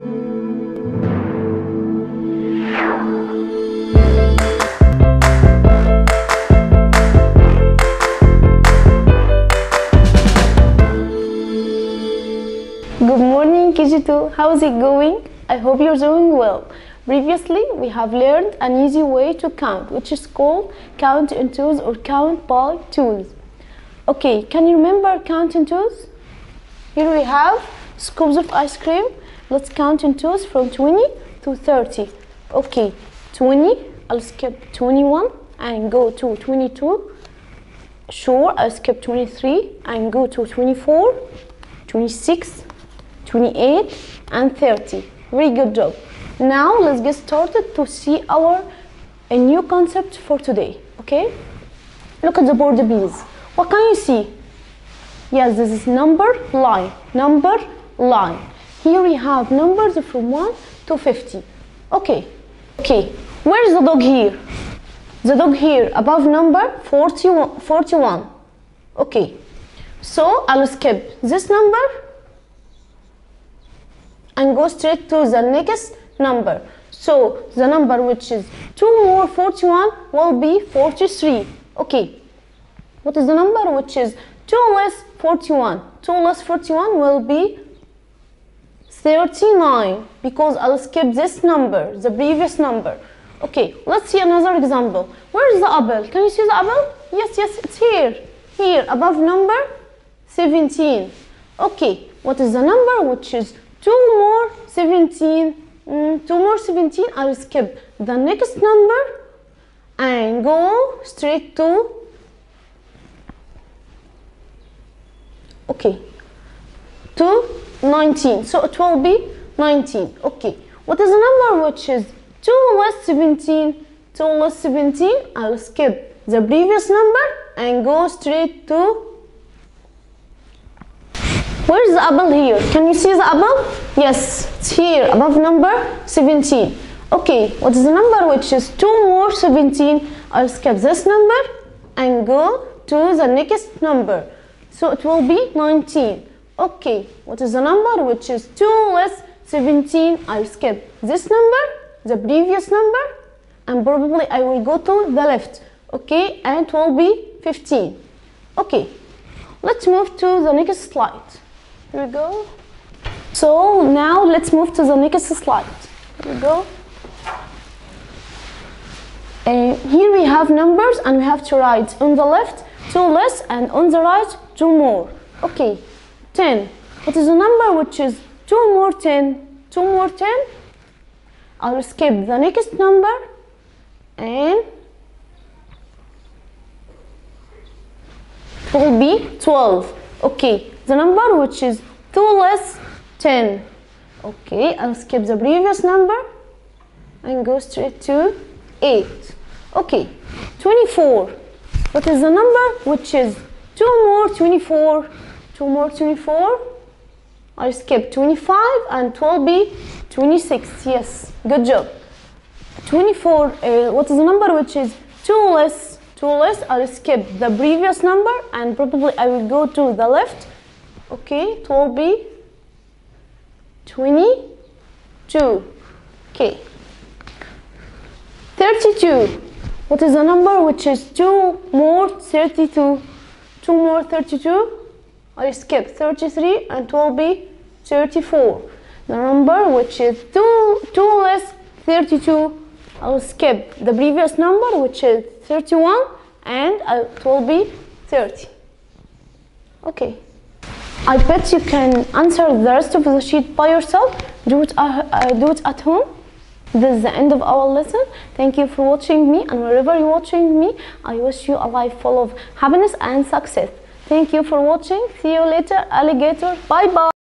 Good morning KG2, how's it going? I hope you're doing well. Previously, we have learned an easy way to count, which is called count in twos or count by twos. Okay, can you remember count in twos? Here we have scoops of ice cream. Let's count in twos from 20 to 30. Okay, 20, I'll skip 21 and go to 22. Sure, I'll skip 23 and go to 24, 26, 28 and 30 very good job. Now let's get started to see our a new concept for today okay? Look at the board please what can you see? Yes this is number line number line here we have numbers from 1 to 50 okay okay where is the dog here the dog here above number 41 41 okay so i'll skip this number and go straight to the next number. So the number which is 2 more 41 will be 43. Okay. What is the number which is 2 less 41? 2 less 41 will be 39 because I'll skip this number, the previous number. Okay, let's see another example. Where is the apple? Can you see the apple? Yes, yes, it's here. Here, above number 17. Okay, what is the number which is 2 more 17 mm, 2 more 17 I'll skip the next number and go straight to okay to 19 so it will be 19 okay what is the number which is 2 less 17 2 less 17 I'll skip the previous number and go straight to Where's the apple here? Can you see the apple? Yes, it's here, above number 17. Okay, what is the number which is 2 more 17? I'll skip this number and go to the next number. So it will be 19. Okay, what is the number which is 2 less 17? I'll skip this number, the previous number, and probably I will go to the left. Okay, and it will be 15. Okay, let's move to the next slide. Here we go. So now let's move to the next slide. Here we go. Uh, here we have numbers and we have to write on the left two less and on the right two more. Okay, 10. What is the number which is 2 more 10? 2 more 10? I'll skip the next number and it will be 12. Okay, the number which is 2 less 10 okay I'll skip the previous number and go straight to 8 okay 24 what is the number which is 2 more 24 2 more 24 I skip 25 and 12b 26 yes good job. 24 uh, what is the number? Which is 2 less 2 less. I'll skip the previous number and probably I will go to the left. Okay 12b 22 okay. 32 what is the number? Which is 2 more 32 2 more 32 I skip 33 and it will be 34 the number which is 2 2 less 32 I'll skip the previous number which is 31 and it will be 30 okay I bet you can answer the rest of the sheet by yourself. Do it, uh, uh, do it at home. This is the end of our lesson. Thank you for watching me and wherever you're watching me, I wish you a life full of happiness and success. Thank you for watching. See you later, alligator. Bye bye.